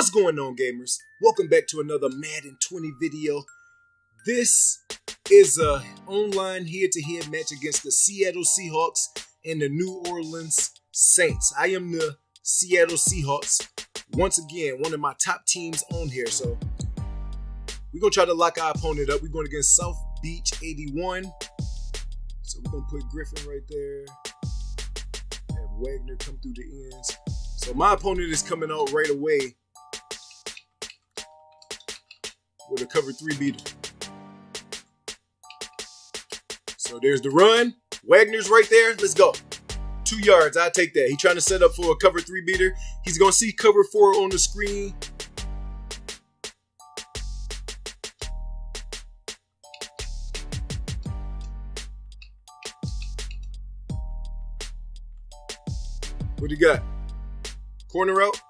What's going on, gamers? Welcome back to another Madden 20 video. This is a online head-to-head match against the Seattle Seahawks and the New Orleans Saints. I am the Seattle Seahawks. Once again, one of my top teams on here. So we're gonna try to lock our opponent up. We're going against South Beach 81. So we're gonna put Griffin right there. Have Wagner come through the ends. So my opponent is coming out right away with a cover three beater. So there's the run. Wagner's right there. Let's go. Two yards. i take that. He's trying to set up for a cover three beater. He's going to see cover four on the screen. What do you got? Corner out.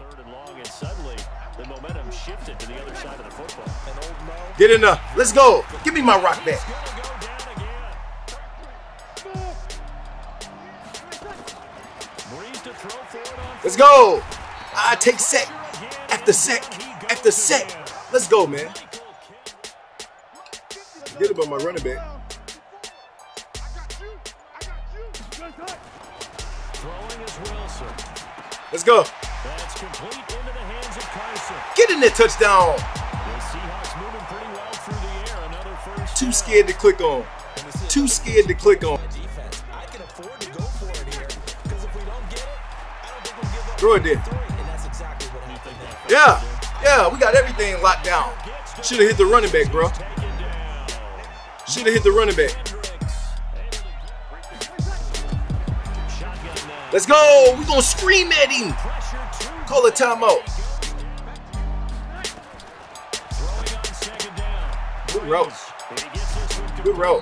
shifted to the other side of the football. Get in there. Let's go. Give me my rock back. Let's go. I take sec after sec after sec. Let's go, man. Get it on my running back. Let's go. That's complete Get in there, touchdown. Too scared to click on. Too scared to click on. Throw it there. Yeah, yeah, we got everything locked down. Should have hit the running back, bro. Should have hit the running back. Let's go. We're going to scream at him. Call a timeout. Good route. Good route.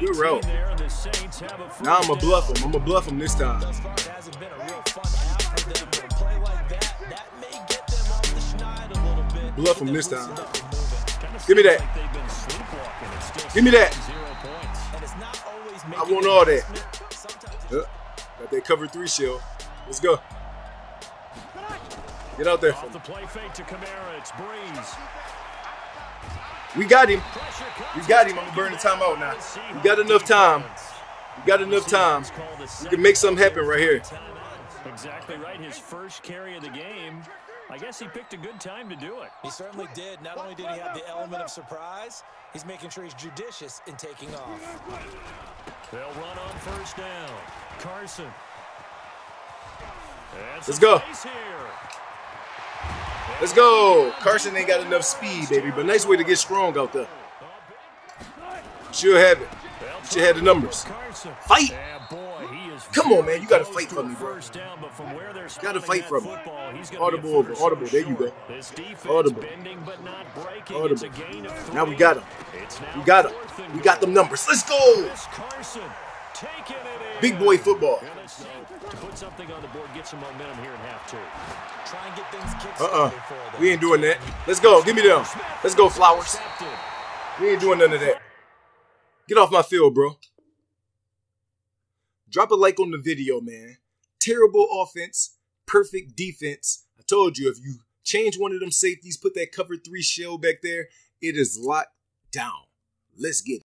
Good route. Now I'm going to bluff him. I'm going to bluff him this time. Bluff him this time. Give me that. Give me that. I want all that. Yep. Got that cover three shield. Let's go. Get out there. Off the play fake to Kamara. It's Brees. We got him. We got him. I'm gonna burn the timeout now. We got enough time. We got enough time. We can make something happen right here. Exactly right. His first carry of the game. I guess he picked a good time to do it. He certainly did. Not only did he have the element of surprise, he's making sure he's judicious in taking off. They'll run on first down. Carson. Let's go. Let's go. Carson ain't got enough speed, baby, but nice way to get strong out there. She'll have it. She had the numbers. Fight. Come on, man. You got to fight for me, bro. Got to fight for me. Audible over. Audible. There you go. Audible. Audible. Now we got him. We got him. We got them numbers. Let's go. Big boy football. To put something on the board, get some momentum here in half two. Try and get things Uh-uh. We ain't doing that. Let's go. Give me them. Let's go, Flowers. We ain't doing none of that. Get off my field, bro. Drop a like on the video, man. Terrible offense, perfect defense. I told you, if you change one of them safeties, put that cover three shell back there, it is locked down. Let's get it.